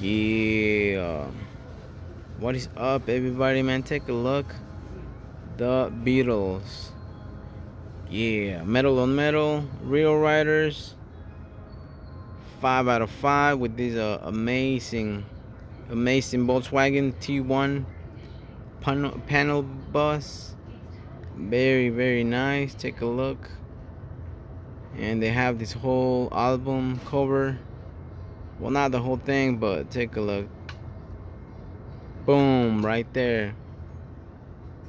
Yeah. What is up, everybody, man? Take a look. The Beatles. Yeah. Metal on metal. Real riders. Five out of five with this uh, amazing, amazing Volkswagen T1 panel, panel bus. Very, very nice. Take a look. And they have this whole album cover well not the whole thing but take a look. Boom right there.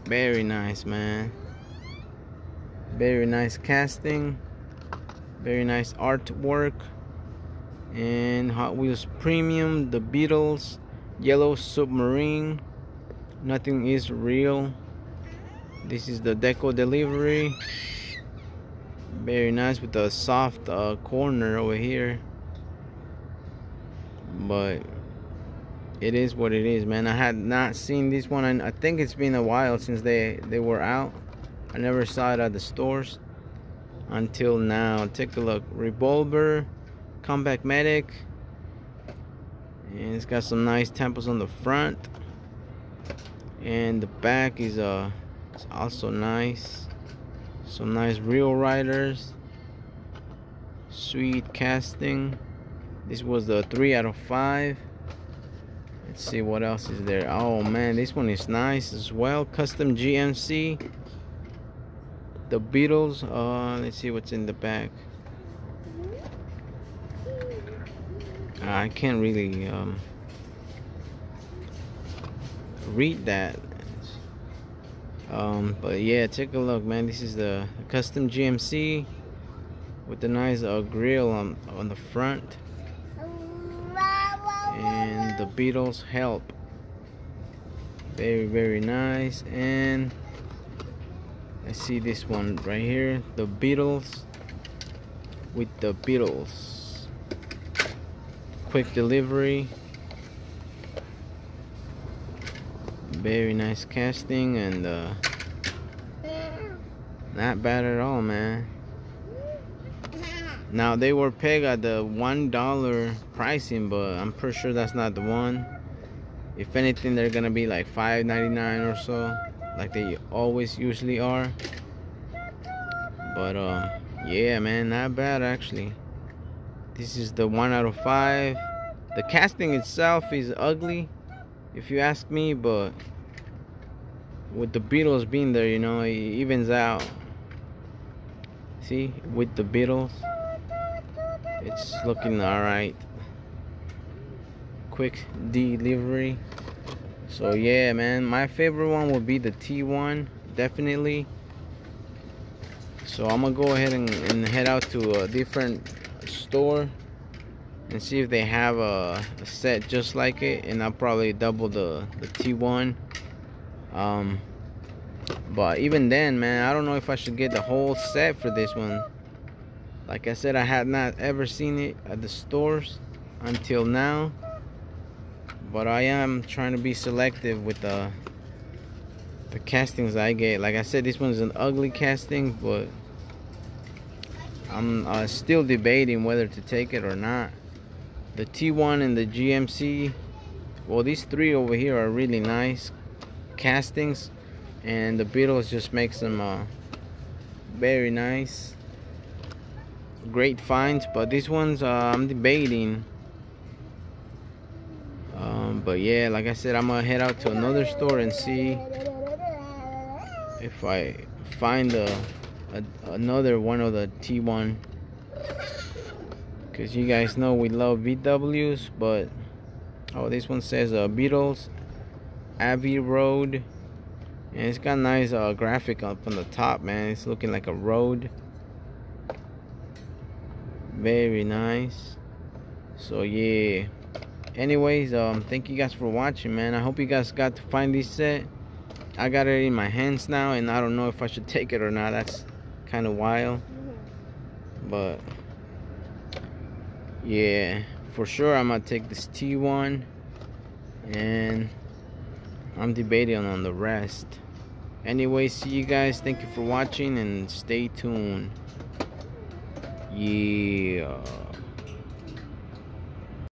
Very nice man. Very nice casting. Very nice artwork. And Hot Wheels Premium the Beatles Yellow Submarine. Nothing is real. This is the deco delivery. Very nice with the soft uh, corner over here but it is what it is man. I had not seen this one and i think it's been a while since they they were out. I never saw it at the stores until now. Take a look. Revolver Combat Medic. And it's got some nice tampos on the front. And the back is uh it's also nice. Some nice real riders. Sweet casting this was the three out of five. Let's see what else is there. Oh man this one is nice as well. Custom GMC the Beatles. Uh let's see what's in the back. I can't really um, read that. Um, but yeah take a look man. This is the custom GMC with the nice uh, grill on, on the front the Beatles help. Very very nice. And I see this one right here the Beatles with the Beatles. Quick delivery. Very nice casting and uh, not bad at all man now they were pegged at the one dollar pricing, but I'm pretty sure that's not the one. If anything, they're gonna be like $5.99 or so, like they always usually are. But uh, yeah, man, not bad actually. This is the one out of five. The casting itself is ugly, if you ask me, but with the Beatles being there, you know, it evens out. See, with the Beatles it's looking all right quick delivery. So yeah man. My favorite one would be the T1 definitely. So I'm gonna go ahead and, and head out to a different store and see if they have a, a, set just like it. And I'll probably double the, the T1 um, but even then man I don't know if I should get the whole set for this one like I said I had not ever seen it at the stores until now. But I am trying to be selective with the the castings I get. Like I said this one's an ugly casting but I'm uh, still debating whether to take it or not. The T1 and the GMC well these three over here are really nice castings and the Beatles just makes them uh, very nice great finds but this one's uh, I'm debating. Um, but yeah like I said I'm gonna head out to another store and see if I find a, a another one of the T1 because you guys know we love VWs but oh this one says uh, Beatles Abbey Road. And it's got nice uh, graphic up on the top man. It's looking like a road very nice. So yeah. Anyways um thank you guys for watching man. I hope you guys got to find this set. I got it in my hands now and i don't know if i should take it or not. That's kind of wild but yeah for sure i'm gonna take this t1 and i'm debating on the rest. Anyway see you guys. Thank you for watching and stay tuned yeah